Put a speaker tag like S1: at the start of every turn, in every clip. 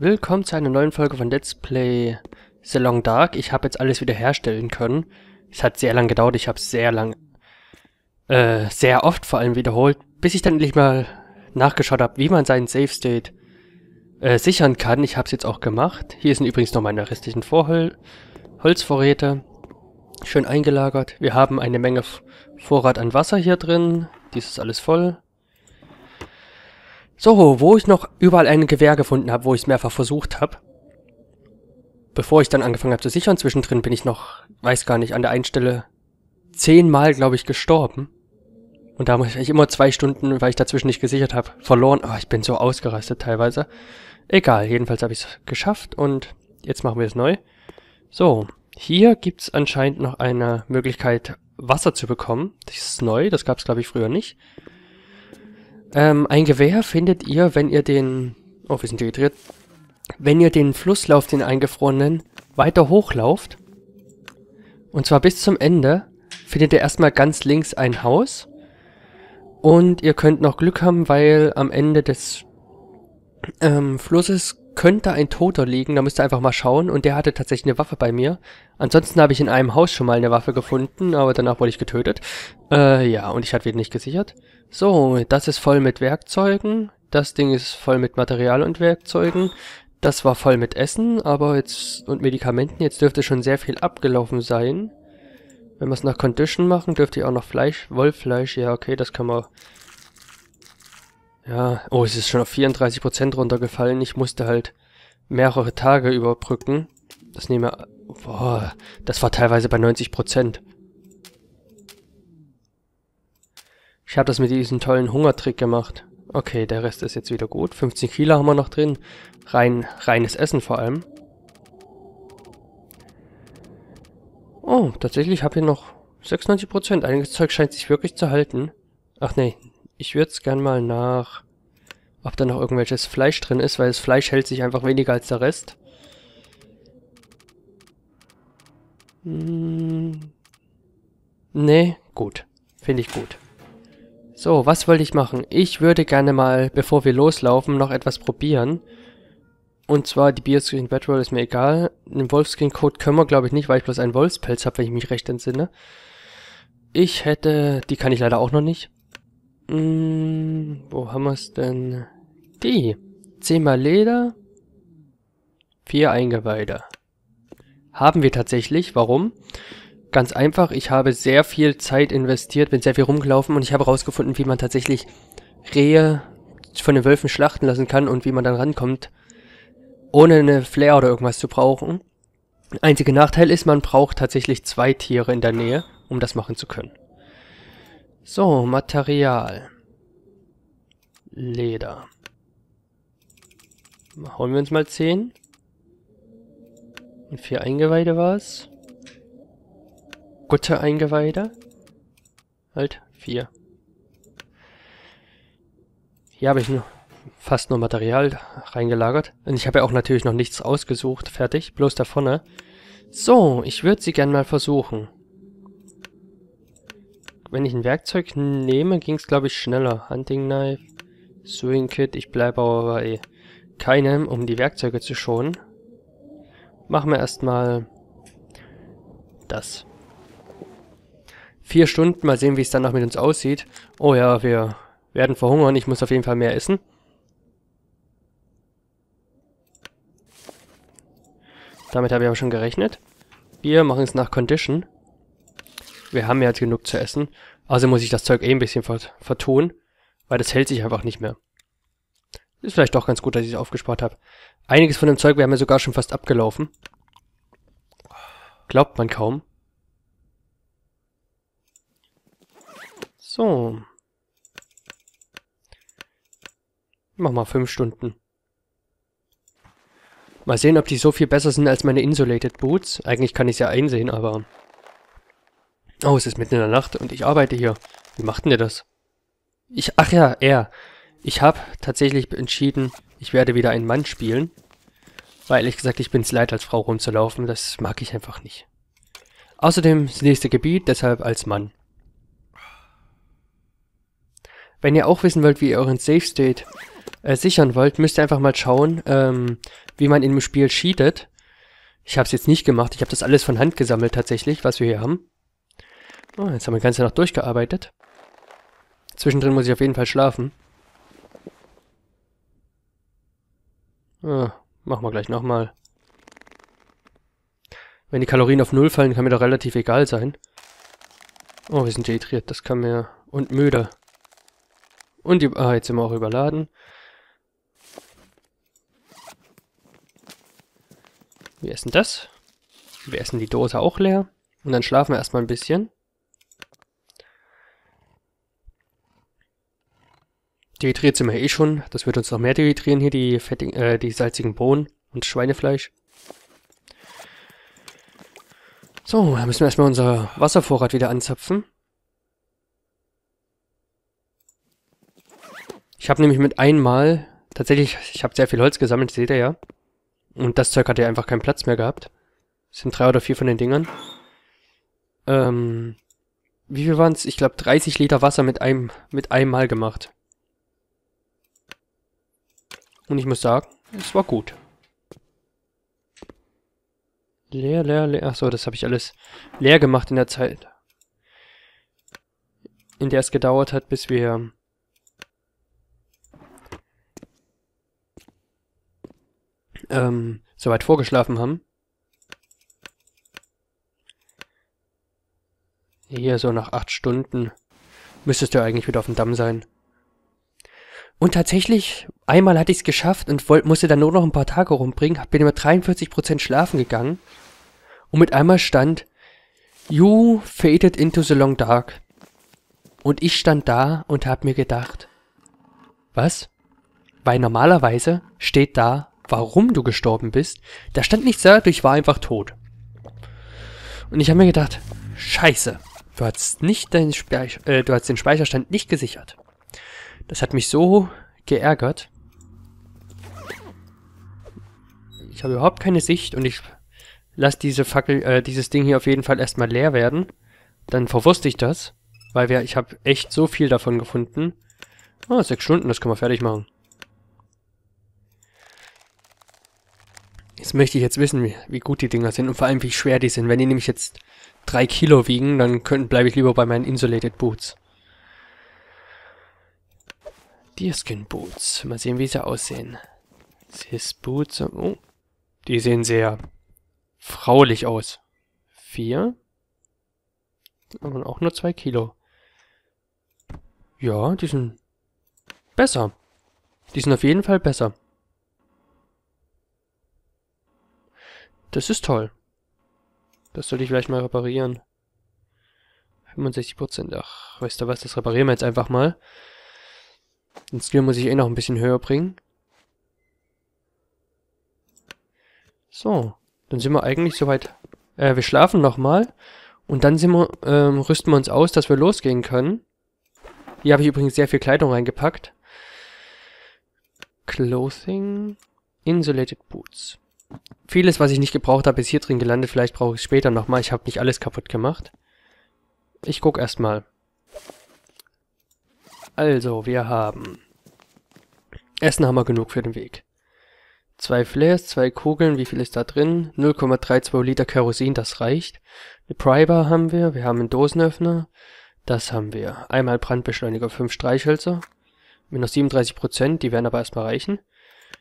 S1: Willkommen zu einer neuen Folge von Let's Play The Long Dark. Ich habe jetzt alles wieder herstellen können. Es hat sehr lang gedauert, ich habe es sehr lang, äh, sehr oft vor allem wiederholt, bis ich dann endlich mal nachgeschaut habe, wie man seinen Save State äh, sichern kann. Ich habe es jetzt auch gemacht. Hier sind übrigens noch meine restlichen Vorhol Holzvorräte. Schön eingelagert. Wir haben eine Menge Vorrat an Wasser hier drin. Dies ist alles voll. So, wo ich noch überall ein Gewehr gefunden habe, wo ich es mehrfach versucht habe. Bevor ich dann angefangen habe zu sichern, zwischendrin bin ich noch, weiß gar nicht, an der einen Stelle zehnmal, glaube ich, gestorben. Und da muss ich immer zwei Stunden, weil ich dazwischen nicht gesichert habe, verloren. Oh, ich bin so ausgerastet teilweise. Egal, jedenfalls habe ich es geschafft und jetzt machen wir es neu. So, hier gibt es anscheinend noch eine Möglichkeit, Wasser zu bekommen. Das ist neu, das gab es, glaube ich, früher nicht. Ähm, ein Gewehr findet ihr, wenn ihr den... Oh, wir sind dehydriert. Wenn ihr den Flusslauf, den eingefrorenen, weiter hochlauft, und zwar bis zum Ende, findet ihr erstmal ganz links ein Haus. Und ihr könnt noch Glück haben, weil am Ende des ähm, Flusses könnte ein Toter liegen, da müsst ihr einfach mal schauen. Und der hatte tatsächlich eine Waffe bei mir. Ansonsten habe ich in einem Haus schon mal eine Waffe gefunden, aber danach wurde ich getötet. Äh, ja, und ich hatte wieder nicht gesichert. So, das ist voll mit Werkzeugen. Das Ding ist voll mit Material und Werkzeugen. Das war voll mit Essen, aber jetzt und Medikamenten. Jetzt dürfte schon sehr viel abgelaufen sein. Wenn wir es nach Condition machen, dürfte ich auch noch Fleisch, Wollfleisch. Ja, okay, das kann man ja, oh, es ist schon auf 34% runtergefallen. Ich musste halt mehrere Tage überbrücken. Das nehme Boah, das war teilweise bei 90%. Ich habe das mit diesem tollen Hungertrick gemacht. Okay, der Rest ist jetzt wieder gut. 15 Kilo haben wir noch drin. Rein, reines Essen vor allem. Oh, tatsächlich habe ich noch 96%. Einiges Zeug scheint sich wirklich zu halten. Ach nee, ich würde es gern mal nach, ob da noch irgendwelches Fleisch drin ist, weil das Fleisch hält sich einfach weniger als der Rest. Hm. Nee, gut. Finde ich gut. So, was wollte ich machen? Ich würde gerne mal, bevor wir loslaufen, noch etwas probieren. Und zwar die Bioscreen Bedroll ist mir egal. Den Wolfskin Code können wir, glaube ich, nicht, weil ich bloß einen Wolfspelz habe, wenn ich mich recht entsinne. Ich hätte... Die kann ich leider auch noch nicht. Hm, wo haben wir es denn? Die. Zehnmal Leder. Vier Eingeweide. Haben wir tatsächlich. Warum? Ganz einfach, ich habe sehr viel Zeit investiert, bin sehr viel rumgelaufen und ich habe herausgefunden, wie man tatsächlich Rehe von den Wölfen schlachten lassen kann und wie man dann rankommt, ohne eine Flair oder irgendwas zu brauchen. Einziger Nachteil ist, man braucht tatsächlich zwei Tiere in der Nähe, um das machen zu können. So, Material. Leder. Hauen wir uns mal 10. Und vier Eingeweide war es. Gute Eingeweide. Halt, vier. Hier habe ich nur fast nur Material reingelagert. Und ich habe ja auch natürlich noch nichts ausgesucht. Fertig, bloß da vorne. So, ich würde sie gern mal versuchen. Wenn ich ein Werkzeug nehme, ging es glaube ich schneller. Hunting Knife, Sewing Kit, ich bleibe aber bei keinem, um die Werkzeuge zu schonen. Machen wir erstmal das. Vier Stunden, mal sehen, wie es dann noch mit uns aussieht. Oh ja, wir werden verhungern, ich muss auf jeden Fall mehr essen. Damit habe ich aber schon gerechnet. Wir machen es nach Condition. Wir haben ja jetzt genug zu essen. Also muss ich das Zeug eh ein bisschen vert vertun, weil das hält sich einfach nicht mehr. Ist vielleicht doch ganz gut, dass ich es aufgespart habe. Einiges von dem Zeug wäre mir sogar schon fast abgelaufen. Glaubt man kaum. So. Mach mal fünf Stunden. Mal sehen, ob die so viel besser sind als meine Insulated Boots. Eigentlich kann ich es ja einsehen, aber Oh, es ist mitten in der Nacht und ich arbeite hier. Wie macht denn der das? Ich, ach ja, er. Ich habe tatsächlich entschieden, ich werde wieder einen Mann spielen. Weil ehrlich gesagt, ich bin es leid, als Frau rumzulaufen. Das mag ich einfach nicht. Außerdem das nächste Gebiet, deshalb als Mann. Wenn ihr auch wissen wollt, wie ihr euren Safe State äh, sichern wollt, müsst ihr einfach mal schauen, ähm, wie man in dem Spiel cheatet. Ich habe es jetzt nicht gemacht. Ich habe das alles von Hand gesammelt tatsächlich, was wir hier haben. Oh, jetzt haben wir die ganze Nacht durchgearbeitet. Zwischendrin muss ich auf jeden Fall schlafen. Ah, machen wir gleich nochmal. Wenn die Kalorien auf Null fallen, kann mir doch relativ egal sein. Oh, wir sind dehydriert, das kann mir... Und müde. Und die... Ah, jetzt sind wir auch überladen. Wir essen das. Wir essen die Dose auch leer. Und dann schlafen wir erstmal ein bisschen. Dehydriert sind wir eh schon. Das wird uns noch mehr dehydrieren hier, die, fettigen, äh, die salzigen Bohnen und Schweinefleisch. So, dann müssen wir erstmal unser Wasservorrat wieder anzapfen. Ich habe nämlich mit einmal, tatsächlich, ich habe sehr viel Holz gesammelt, seht ihr ja. Und das Zeug hat ja einfach keinen Platz mehr gehabt. Das sind drei oder vier von den Dingern. Ähm, wie viel waren es? Ich glaube 30 Liter Wasser mit einem, mit einem Mal gemacht. Und ich muss sagen, es war gut. Leer, leer, leer. Achso, das habe ich alles leer gemacht in der Zeit. In der es gedauert hat, bis wir ähm, soweit vorgeschlafen haben. Hier so nach acht Stunden müsstest du eigentlich wieder auf dem Damm sein. Und tatsächlich, einmal hatte ich es geschafft und wollt, musste dann nur noch ein paar Tage rumbringen, bin immer 43% schlafen gegangen und mit einmal stand You faded into the long dark. Und ich stand da und hab mir gedacht, was? Weil normalerweise steht da, warum du gestorben bist. Da stand nichts da, ich war einfach tot. Und ich habe mir gedacht, scheiße, du hast nicht deinen Speicher, äh, du hast den Speicherstand nicht gesichert. Das hat mich so geärgert. Ich habe überhaupt keine Sicht und ich lasse diese Fackel, äh, dieses Ding hier auf jeden Fall erstmal leer werden. Dann verwurste ich das, weil wir, ich habe echt so viel davon gefunden. Oh, sechs Stunden, das können wir fertig machen. Jetzt möchte ich jetzt wissen, wie, wie, gut die Dinger sind und vor allem, wie schwer die sind. Wenn die nämlich jetzt drei Kilo wiegen, dann bleibe ich lieber bei meinen Insulated Boots. Deerskin Boots. Mal sehen, wie sie aussehen. Sis Boots. Oh, die sehen sehr fraulich aus. Vier. Aber auch nur zwei Kilo. Ja, die sind besser. Die sind auf jeden Fall besser. Das ist toll. Das sollte ich vielleicht mal reparieren. 65%. Ach, weißt du was, das reparieren wir jetzt einfach mal. Den Skill muss ich eh noch ein bisschen höher bringen. So, dann sind wir eigentlich soweit. Äh, wir schlafen nochmal. Und dann sind wir, ähm, rüsten wir uns aus, dass wir losgehen können. Hier habe ich übrigens sehr viel Kleidung reingepackt. Clothing. Insulated Boots. Vieles, was ich nicht gebraucht habe, ist hier drin gelandet. Vielleicht brauche ich es später nochmal. Ich habe nicht alles kaputt gemacht. Ich gucke erstmal. Also, wir haben... Essen haben wir genug für den Weg. Zwei Flares, zwei Kugeln, wie viel ist da drin? 0,32 Liter Kerosin, das reicht. Eine Prybar haben wir, wir haben einen Dosenöffner. Das haben wir. Einmal Brandbeschleuniger, fünf Streichhölzer. Noch 37%, die werden aber erstmal reichen.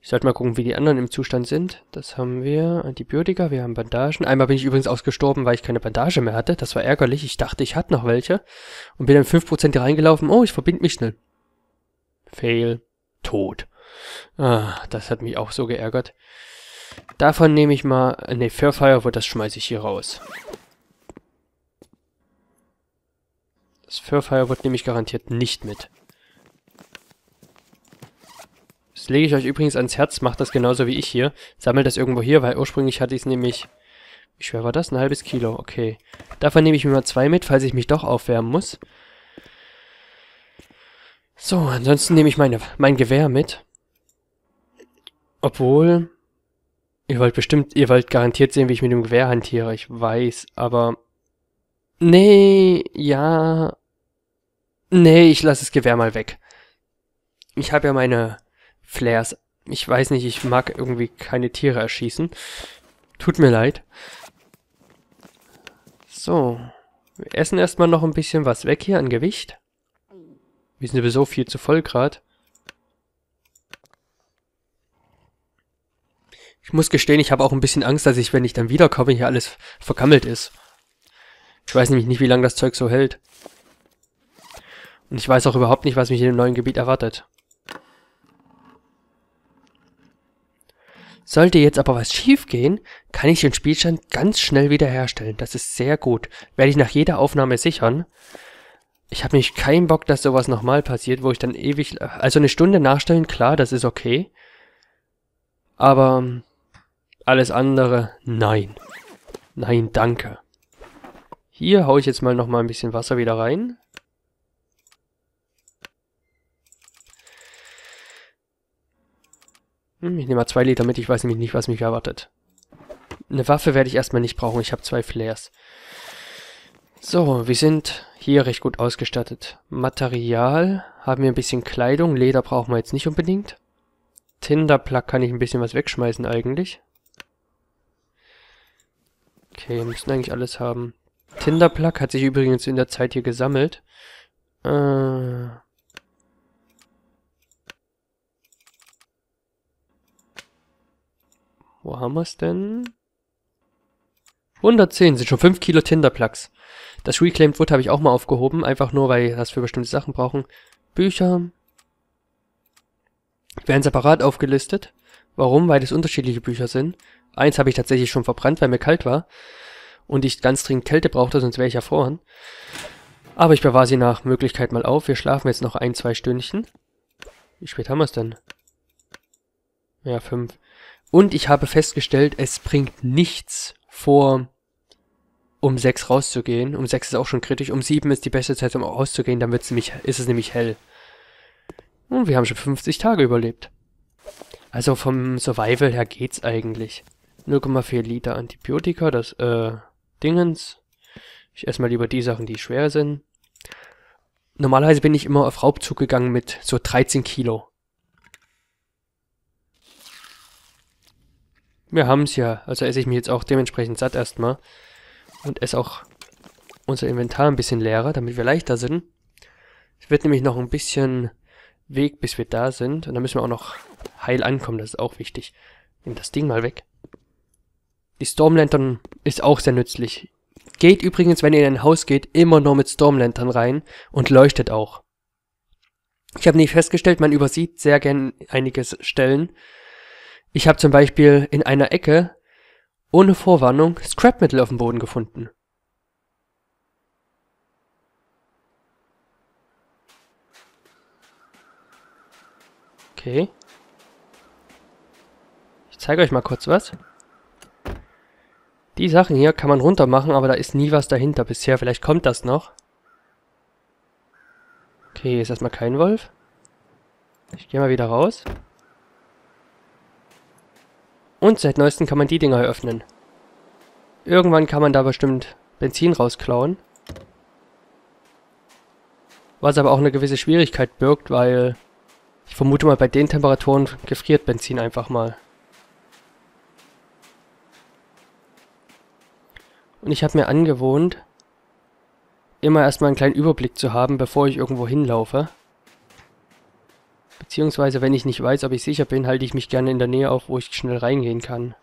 S1: Ich sollte mal gucken, wie die anderen im Zustand sind. Das haben wir. Antibiotika, wir haben Bandagen. Einmal bin ich übrigens ausgestorben, weil ich keine Bandage mehr hatte. Das war ärgerlich. Ich dachte, ich hatte noch welche. Und bin dann 5% hier reingelaufen. Oh, ich verbinde mich schnell. Fail. Tot. Ah, das hat mich auch so geärgert. Davon nehme ich mal... Ne, Fair Firewood, das schmeiße ich hier raus. Das Fair Firewood nehme ich garantiert nicht mit. Lege ich euch übrigens ans Herz, macht das genauso wie ich hier. Sammelt das irgendwo hier, weil ursprünglich hatte ich es nämlich... Wie schwer war das? Ein halbes Kilo, okay. Davon nehme ich mir mal zwei mit, falls ich mich doch aufwärmen muss. So, ansonsten nehme ich meine, mein Gewehr mit. Obwohl... Ihr wollt bestimmt, ihr wollt garantiert sehen, wie ich mit dem Gewehr hantiere, ich weiß, aber... Nee, ja... Nee, ich lasse das Gewehr mal weg. Ich habe ja meine Flares. Ich weiß nicht, ich mag irgendwie keine Tiere erschießen. Tut mir leid. So. Wir essen erstmal noch ein bisschen was weg hier an Gewicht. Wir sind sowieso viel zu voll gerade. Ich muss gestehen, ich habe auch ein bisschen Angst, dass ich, wenn ich dann wiederkomme, hier alles vergammelt ist. Ich weiß nämlich nicht, wie lange das Zeug so hält. Und ich weiß auch überhaupt nicht, was mich in dem neuen Gebiet erwartet. Sollte jetzt aber was schiefgehen, kann ich den Spielstand ganz schnell wiederherstellen. Das ist sehr gut. Werde ich nach jeder Aufnahme sichern. Ich habe nicht keinen Bock, dass sowas nochmal passiert, wo ich dann ewig... Also eine Stunde nachstellen, klar, das ist okay. Aber alles andere, nein. Nein, danke. Hier haue ich jetzt mal nochmal ein bisschen Wasser wieder rein. Hm, ich nehme mal zwei Liter mit, ich weiß nämlich nicht, was mich erwartet. Eine Waffe werde ich erstmal nicht brauchen, ich habe zwei Flares. So, wir sind hier recht gut ausgestattet. Material, haben wir ein bisschen Kleidung, Leder brauchen wir jetzt nicht unbedingt. Tinderplug kann ich ein bisschen was wegschmeißen eigentlich. Okay, wir müssen eigentlich alles haben. Tinderplug hat sich übrigens in der Zeit hier gesammelt. Äh... Wo haben wir es denn? 110 sind schon 5 Kilo Tinderplugs. Das Reclaimed Wood habe ich auch mal aufgehoben, einfach nur, weil wir das für bestimmte Sachen brauchen. Bücher werden separat aufgelistet. Warum? Weil es unterschiedliche Bücher sind. Eins habe ich tatsächlich schon verbrannt, weil mir kalt war. Und ich ganz dringend Kälte brauchte, sonst wäre ich erfroren. Aber ich bewahre sie nach Möglichkeit mal auf. Wir schlafen jetzt noch ein, zwei Stündchen. Wie spät haben wir es denn? Ja, fünf. Und ich habe festgestellt, es bringt nichts vor um sechs rauszugehen. Um sechs ist auch schon kritisch. Um sieben ist die beste Zeit, um rauszugehen. Dann wird's nämlich, ist es nämlich hell. Und wir haben schon 50 Tage überlebt. Also vom Survival her geht's eigentlich. 0,4 Liter Antibiotika, das, äh, Dingens. Ich esse mal lieber die Sachen, die schwer sind. Normalerweise bin ich immer auf Raubzug gegangen mit so 13 Kilo. Wir haben's ja, also esse ich mich jetzt auch dementsprechend satt erstmal. Und esse auch unser Inventar ein bisschen leerer, damit wir leichter sind. Es wird nämlich noch ein bisschen Weg, bis wir da sind. Und dann müssen wir auch noch heil ankommen, das ist auch wichtig. Nimm das Ding mal weg. Die Stormlantern ist auch sehr nützlich. Geht übrigens, wenn ihr in ein Haus geht, immer nur mit Stormlantern rein und leuchtet auch. Ich habe nicht festgestellt, man übersieht sehr gern einige Stellen. Ich habe zum Beispiel in einer Ecke ohne Vorwarnung Scrap Metal auf dem Boden gefunden. Okay. Ich zeige euch mal kurz was. Die Sachen hier kann man runter machen, aber da ist nie was dahinter bisher. Vielleicht kommt das noch. Okay, hier ist erstmal kein Wolf. Ich gehe mal wieder raus. Und seit neuestem kann man die Dinger öffnen. Irgendwann kann man da bestimmt Benzin rausklauen. Was aber auch eine gewisse Schwierigkeit birgt, weil ich vermute mal, bei den Temperaturen gefriert Benzin einfach mal. Und ich habe mir angewohnt, immer erstmal einen kleinen Überblick zu haben, bevor ich irgendwo hinlaufe. Beziehungsweise, wenn ich nicht weiß, ob ich sicher bin, halte ich mich gerne in der Nähe auf, wo ich schnell reingehen kann.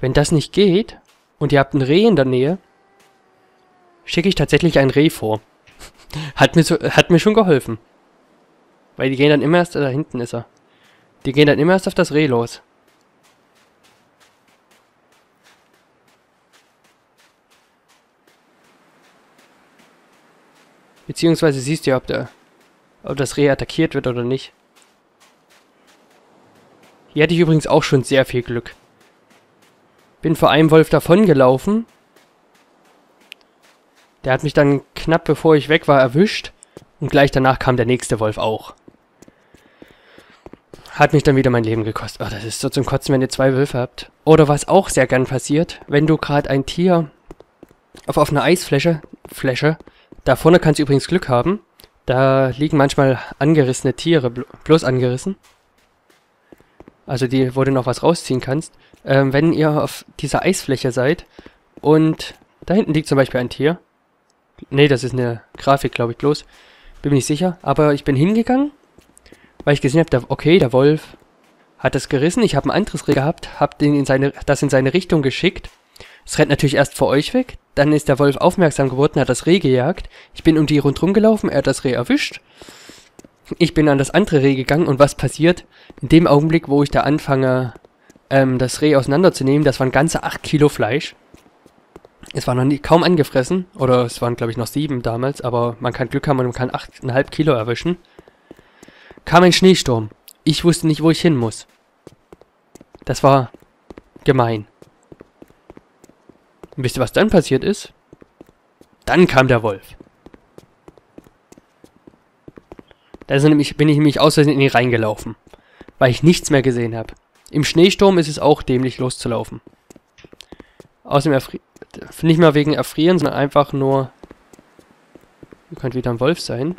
S1: Wenn das nicht geht und ihr habt ein Reh in der Nähe, schicke ich tatsächlich ein Reh vor. hat, mir so, hat mir schon geholfen. Weil die gehen dann immer erst, da hinten ist er. Die gehen dann immer erst auf das Reh los. Beziehungsweise siehst du ja, ob, der, ob das Reh attackiert wird oder nicht. Hier hatte ich übrigens auch schon sehr viel Glück. Bin vor einem Wolf davongelaufen. Der hat mich dann knapp bevor ich weg war erwischt. Und gleich danach kam der nächste Wolf auch. Hat mich dann wieder mein Leben gekostet. Oh, das ist so zum Kotzen, wenn ihr zwei Wölfe habt. Oder was auch sehr gern passiert, wenn du gerade ein Tier auf offener Eisfläche, Fläche. Da vorne kannst du übrigens Glück haben. Da liegen manchmal angerissene Tiere, blo bloß angerissen. Also die, wo du noch was rausziehen kannst. Ähm, wenn ihr auf dieser Eisfläche seid und da hinten liegt zum Beispiel ein Tier. Nee, das ist eine Grafik, glaube ich, bloß. Bin mir nicht sicher. Aber ich bin hingegangen, weil ich gesehen habe, okay, der Wolf hat das gerissen. Ich habe ein anderes Reh gehabt, habe das in seine Richtung geschickt. Es rennt natürlich erst vor euch weg. Dann ist der Wolf aufmerksam geworden, hat das Reh gejagt. Ich bin um die rundherum gelaufen, er hat das Reh erwischt. Ich bin an das andere Reh gegangen und was passiert? In dem Augenblick, wo ich da anfange, ähm, das Reh auseinanderzunehmen, das waren ganze 8 Kilo Fleisch. Es war noch nie, kaum angefressen, oder es waren glaube ich noch 7 damals, aber man kann Glück haben und man kann 8,5 Kilo erwischen. Kam ein Schneesturm. Ich wusste nicht, wo ich hin muss. Das war gemein. Und wisst ihr, was dann passiert ist? Dann kam der Wolf. Da nämlich, bin ich nämlich aus Versehen in ihn reingelaufen. Weil ich nichts mehr gesehen habe. Im Schneesturm ist es auch dämlich loszulaufen. Außerdem erfri nicht mal wegen Erfrieren, sondern einfach nur... Könnte wieder ein Wolf sein.